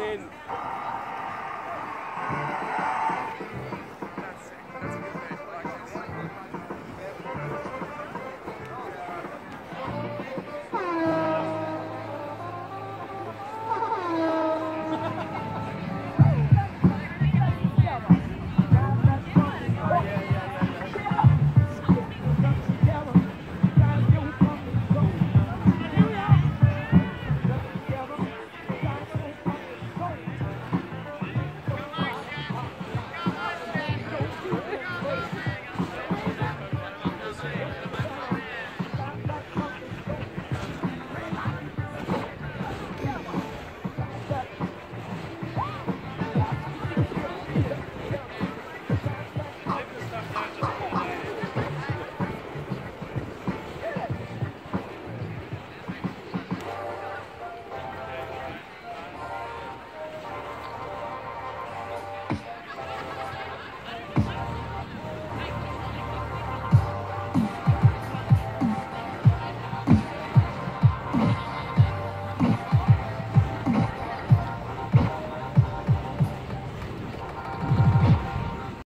in.